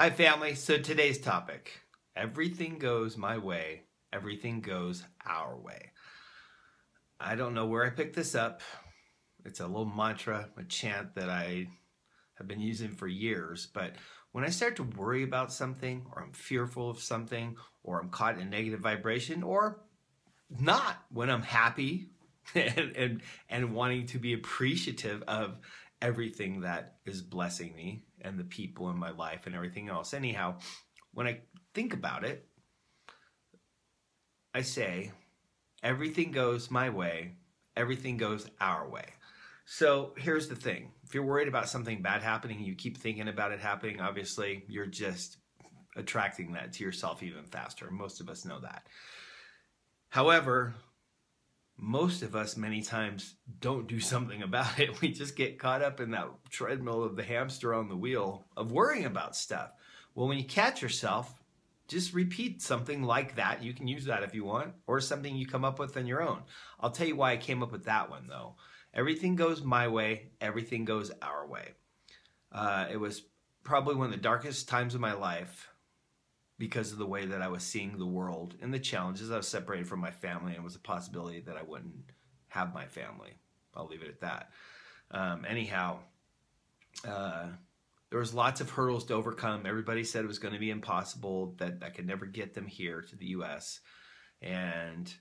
Hi, family. So today's topic everything goes my way, everything goes our way. I don't know where I picked this up. It's a little mantra, a chant that I have been using for years. But when I start to worry about something, or I'm fearful of something, or I'm caught in a negative vibration, or not, when I'm happy and, and, and wanting to be appreciative of everything that is blessing me and the people in my life and everything else. Anyhow, when I think about it, I say, everything goes my way, everything goes our way. So here's the thing if you're worried about something bad happening, you keep thinking about it happening, obviously, you're just attracting that to yourself even faster. Most of us know that. However, most of us many times don't do something about it. We just get caught up in that treadmill of the hamster on the wheel of worrying about stuff. Well, when you catch yourself, just repeat something like that. You can use that if you want, or something you come up with on your own. I'll tell you why I came up with that one though. Everything goes my way, everything goes our way. Uh, it was probably one of the darkest times of my life because of the way that I was seeing the world and the challenges. I was separated from my family and it was a possibility that I wouldn't have my family. I'll leave it at that. Um, anyhow, uh, there was lots of hurdles to overcome. Everybody said it was going to be impossible, that I could never get them here to the U.S. And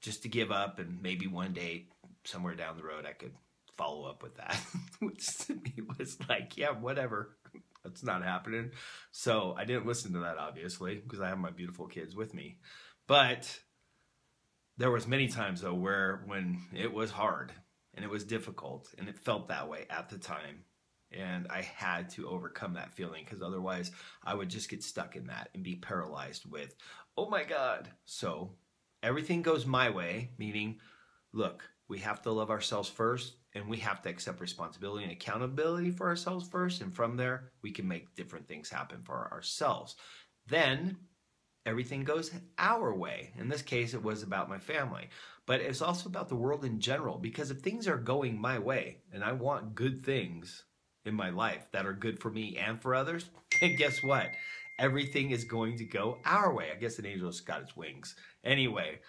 just to give up and maybe one day somewhere down the road I could follow up with that, which to me was like, yeah, whatever. That's not happening. So I didn't listen to that obviously because I have my beautiful kids with me. But there was many times though where when it was hard and it was difficult and it felt that way at the time and I had to overcome that feeling because otherwise I would just get stuck in that and be paralyzed with, oh my God. So everything goes my way, meaning, look, we have to love ourselves first and we have to accept responsibility and accountability for ourselves first. And from there, we can make different things happen for ourselves. Then everything goes our way. In this case, it was about my family, but it's also about the world in general because if things are going my way and I want good things in my life that are good for me and for others, then guess what? Everything is going to go our way. I guess an angel's got its wings. Anyway,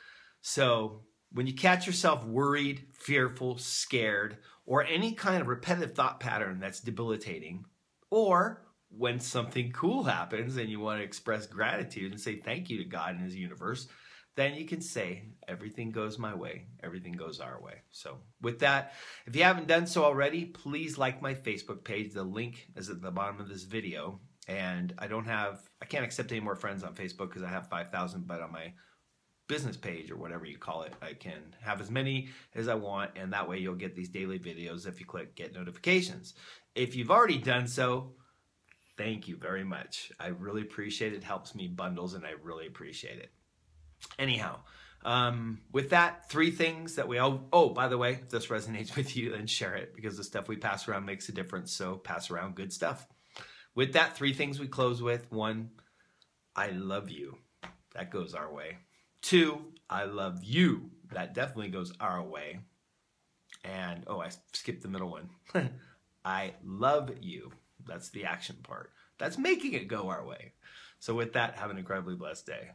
so when you catch yourself worried, fearful, scared, or any kind of repetitive thought pattern that's debilitating, or when something cool happens and you want to express gratitude and say thank you to God and His universe, then you can say, everything goes my way, everything goes our way. So, with that, if you haven't done so already, please like my Facebook page. The link is at the bottom of this video. And I don't have, I can't accept any more friends on Facebook because I have 5,000, but on my business page or whatever you call it. I can have as many as I want, and that way you'll get these daily videos if you click get notifications. If you've already done so, thank you very much. I really appreciate it. it helps me bundles, and I really appreciate it. Anyhow, um, with that, three things that we all. Oh, by the way, if this resonates with you, then share it because the stuff we pass around makes a difference. So pass around good stuff. With that, three things we close with. One, I love you. That goes our way. Two, I love you. That definitely goes our way. And oh, I skipped the middle one. I love you. That's the action part. That's making it go our way. So, with that, have an incredibly blessed day.